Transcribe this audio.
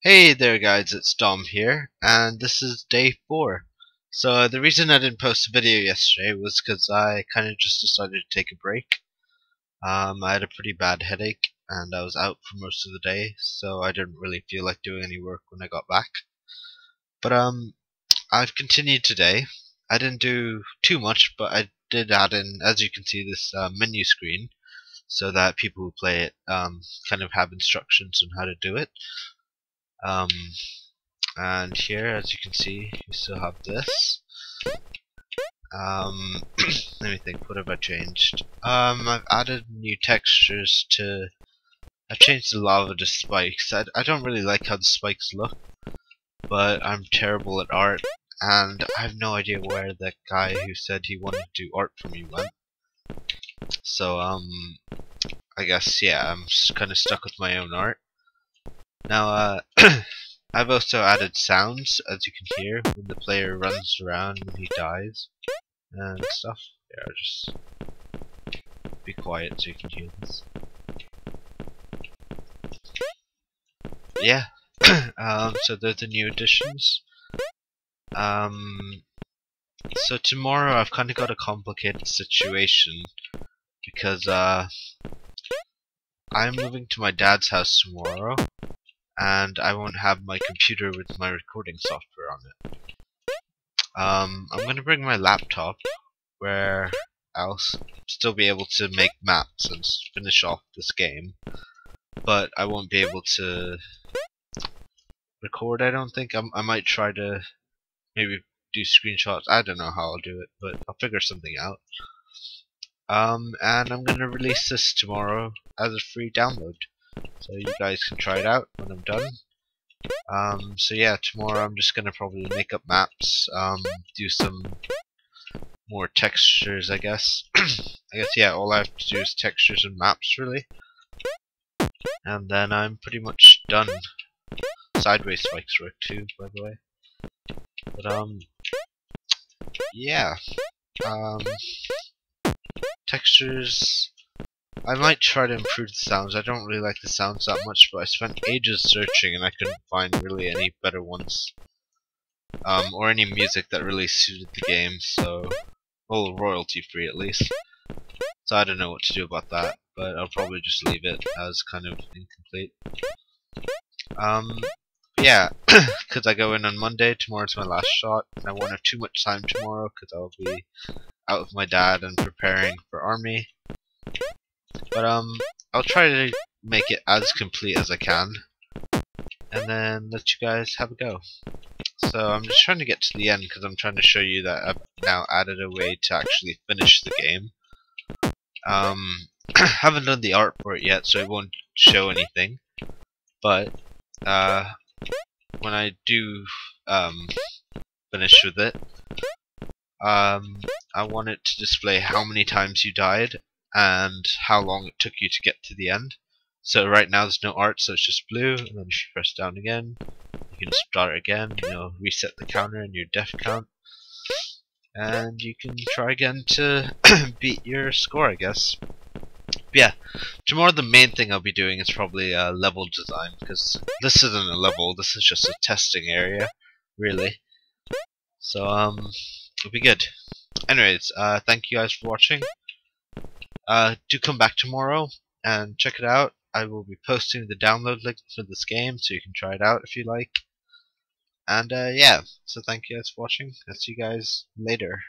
Hey there guys, it's Dom here, and this is day 4. So the reason I didn't post a video yesterday was because I kind of just decided to take a break. Um, I had a pretty bad headache, and I was out for most of the day, so I didn't really feel like doing any work when I got back. But um, I've continued today. I didn't do too much, but I did add in, as you can see, this uh, menu screen, so that people who play it um, kind of have instructions on how to do it. Um, and here, as you can see, you still have this. Um, let me think, what have I changed? Um, I've added new textures to... I've changed the lava to spikes. I, I don't really like how the spikes look, but I'm terrible at art, and I have no idea where that guy who said he wanted to do art for me went. So, um, I guess, yeah, I'm kind of stuck with my own art. Now, uh, I've also added sounds, as you can hear, when the player runs around when he dies, and stuff. Yeah, just be quiet so you can hear this. Yeah, um, so they're the new additions. Um, so tomorrow I've kind of got a complicated situation because uh, I'm moving to my dad's house tomorrow, and I won't have my computer with my recording software on it. Um, I'm gonna bring my laptop, where I'll still be able to make maps and finish off this game, but I won't be able to record. I don't think I'm, I might try to maybe do screenshots. I don't know how I'll do it, but I'll figure something out. Um, and I'm gonna release this tomorrow as a free download so you guys can try it out when I'm done. Um, so yeah, tomorrow I'm just gonna probably make up maps, um, do some more textures, I guess. I guess yeah, all I have to do is textures and maps really, and then I'm pretty much done. Sideways spikes work too, by the way. But um, yeah, um, textures I might try to improve the sounds. I don't really like the sounds that much, but I spent ages searching and I couldn't find really any better ones. Um, or any music that really suited the game, so... Well, royalty free at least. So I don't know what to do about that, but I'll probably just leave it as kind of incomplete. Um, yeah, because I go in on Monday, tomorrow's my last shot, and I won't have too much time tomorrow because I'll be out with my dad and preparing for army. But um, I'll try to make it as complete as I can, and then let you guys have a go. So I'm just trying to get to the end because I'm trying to show you that I've now added a way to actually finish the game. Um, haven't done the art for it yet, so it won't show anything. But uh, when I do um, finish with it, um, I want it to display how many times you died and how long it took you to get to the end. So right now there's no art, so it's just blue, and then if you press down again. You can start again, you know, reset the counter and your death count. And you can try again to beat your score, I guess. But yeah, tomorrow the main thing I'll be doing is probably uh, level design, because this isn't a level, this is just a testing area, really. So, um, it'll be good. Anyways, uh, thank you guys for watching. Uh, do come back tomorrow and check it out. I will be posting the download link for this game so you can try it out if you like. And uh, yeah, so thank you guys for watching. I'll see you guys later.